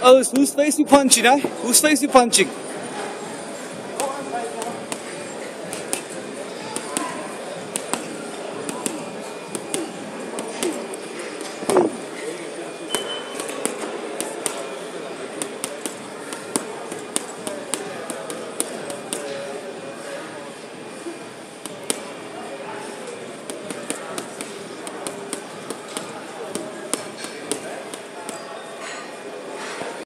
Oh, whose face you punching, huh? Whose face you punching?